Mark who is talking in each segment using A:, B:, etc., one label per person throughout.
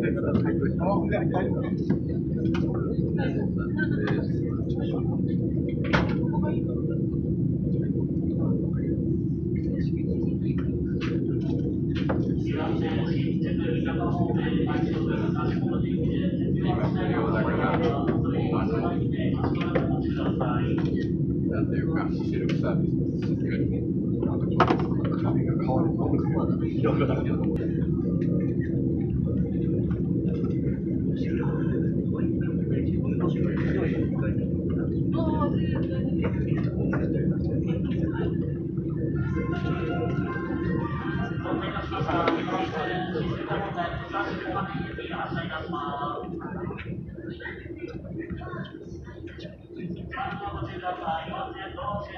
A: なん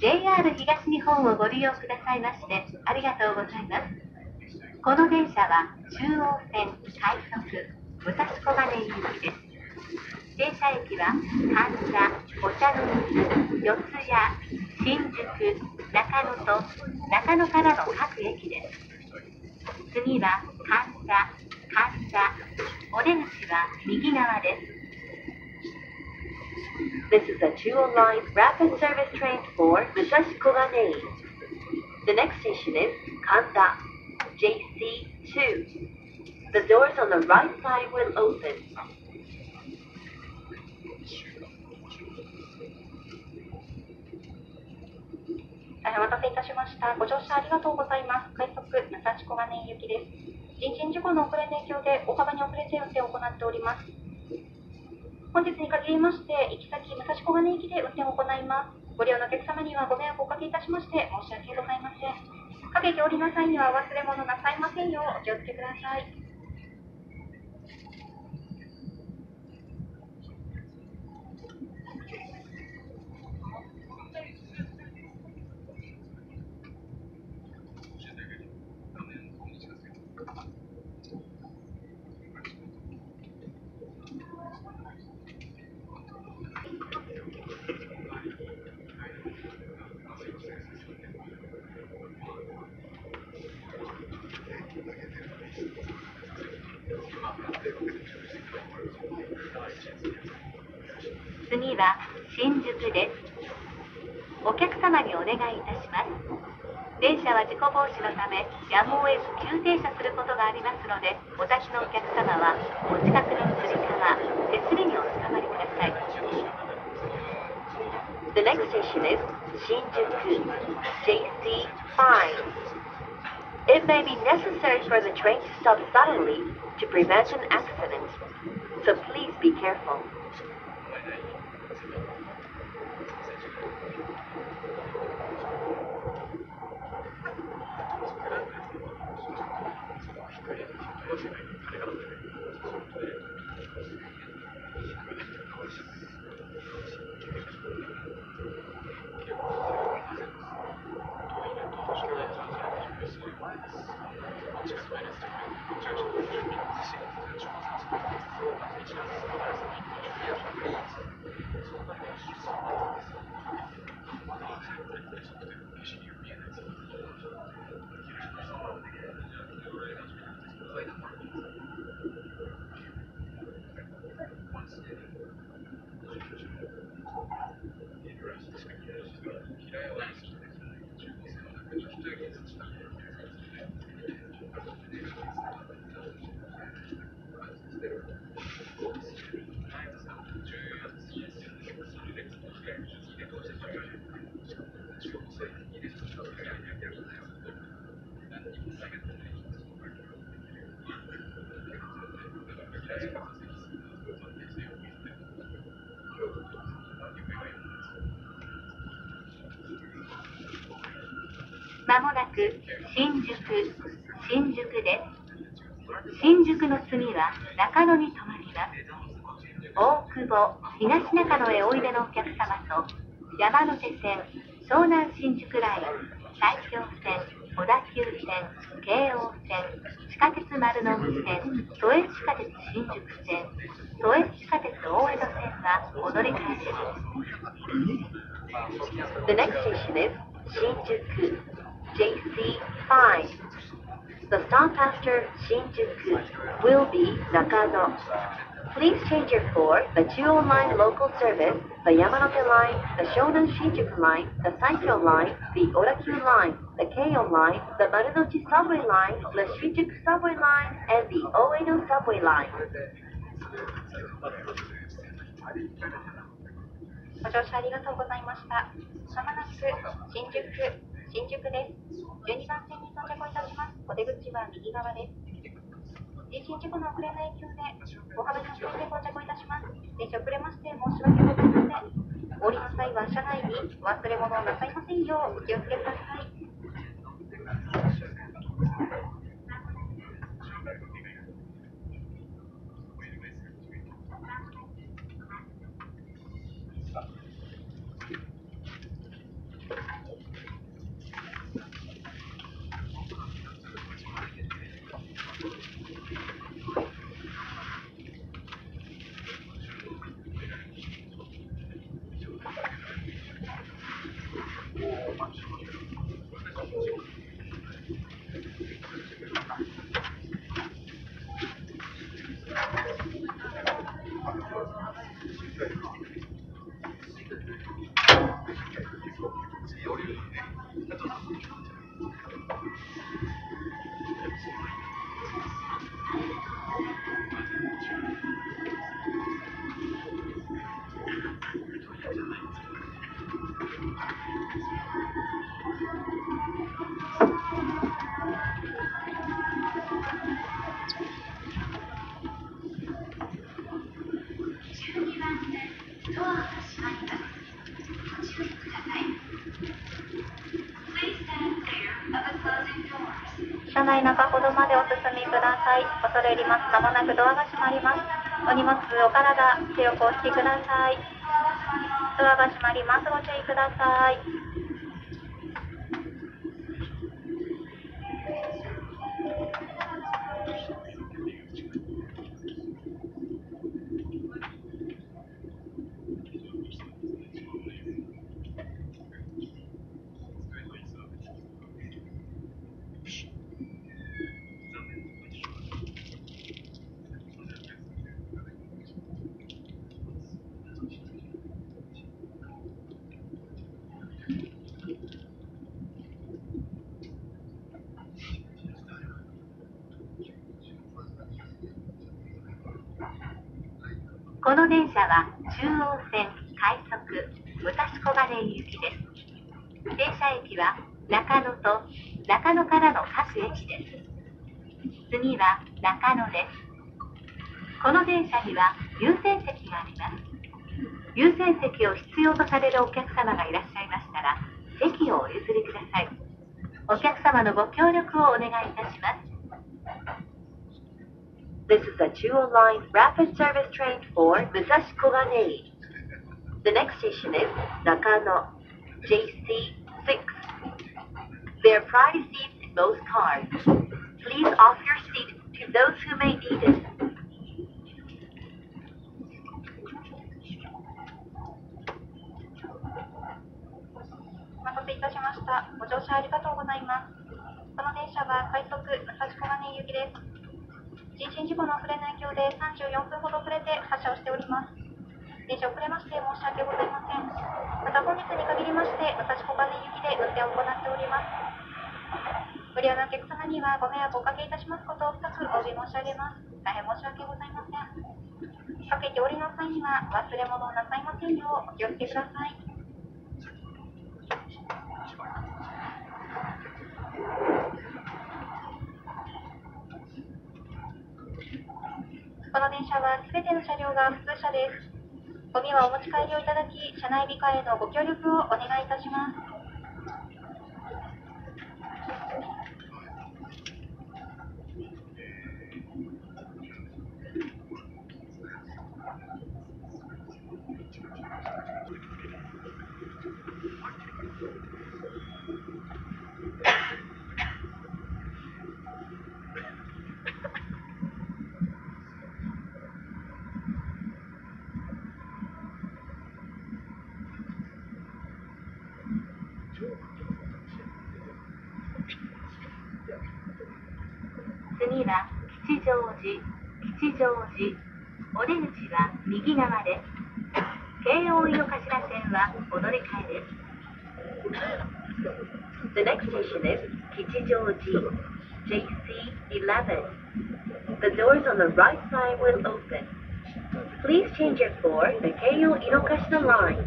A: う
B: 東日本をご利用くださいましてありがとうございます。この電車は中央線快速武蔵小金井行きです。停車駅は神田、お茶の水、四谷、新宿、中野と中野からの各駅です。次は神田、神田、お出口は右側です。
C: This is a two line rapid service train for Musashi Koganei. The next station is Kanda, JC2. The doors on the right side will open.
D: お待たせいたしました。ご乗車ありがとうございます。快速武蔵小金井行きです。人身事故の遅れの影響で大幅に遅れて運転を行っております。本日に限りまして、行き先、武蔵小金駅で運転を行います。ご利用のお客様にはご迷惑をおかけいたしまして、申し訳ございません。かけておりなさいには忘れ物なさいませんようお気をつけください。
B: 次は新宿です。お客様にお願いいたします。電車は事故防止のため、やむを得ず急停車することがありますので、お立ちのお客様は、お近くのつり革、手すりにおつかまりください。
C: The next station is Shinjuku, JC5. It may be necessary for the train to stop suddenly to prevent an accident, so please be careful.
B: まもなく新宿、新宿です。新宿の次は中野に停まります。大久保、東中野へおいでのお客様と、山手線、湘南新宿ライン、埼京線、小田急線、京王線、地下鉄丸の内線、都営地下鉄新宿線、都営地下鉄大江戸線はお乗り換えです。
C: The next station is Shinjuku, JC5. The stop after Shinjuku will be Nakano. Please change your floor, the Chuo Line local service, the Yamanote Line, the Shonan Shinjuku Line, the Saikyo Line, the Orakyu Line, the Keio Line, the Marunouchi Subway Line, the Shinjuku Subway Line, and the Oedo Subway Line.
D: ご乗車ありがとうございました。まもなく新宿、 新宿です。12番線に到着いたします。お出口は右側です。人身事故の遅れの影響で、小幅に遅れて到着いたします。電車遅れまして申し訳ございません。お降りの際は車内に忘れ物をなさいませんようお気をつけください。comes from. 車内中ほどまでお進みください。恐れ入ります。まもなくドアが閉まります。お荷物、お体、強くお引きください。ドアが閉まります。ご注意ください。
B: この電車は中央線快速武蔵小金井行きです。停車駅は中野と中野からの各駅です。次は中野です。この電車には優先席があります。優先席を必要とされるお客様がいらっしゃいましたら、席をお譲りください。お客様のご協力をお願いいたします。
C: This is a Chuo Line rapid service train for Musashi Koganei. The next station is Nakano, JC6. There are priority seats in most cars. Please offer your seat to those who may need it.
D: お待たせいたしました。ご乗車ありがとうございます。この電車は快速武蔵小金井行きです。 人身事故の遅れの影響で34分ほど遅れて発車をしております。電車遅れまして申し訳ございません。また本日に限りまして武蔵小金行きで運転を行っております。ご利用のお客様にはご迷惑をおかけいたしますことを深くお詫び申し上げます。大変申し訳ございません。各駅降りの際には忘れ物をなさいませんようお気をつけください。この電車はすべての車両が普通車です。ゴミはお持ち帰りをいただき、車内美化へのご協力をお願いいたします。
C: The
B: 吉祥寺、吉祥寺、お出口は右側です。京王井の頭線はお乗り換えです。
C: The next station is Kichijoji, JC11. The doors on the right side will open. Please change it for the Keio Inokashita line.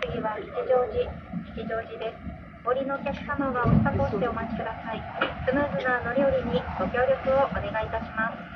D: 次は吉祥寺、吉祥寺です。降りのお客様はお下通してお待ちください。スムーズな乗り降りにご協力をお願いいたします。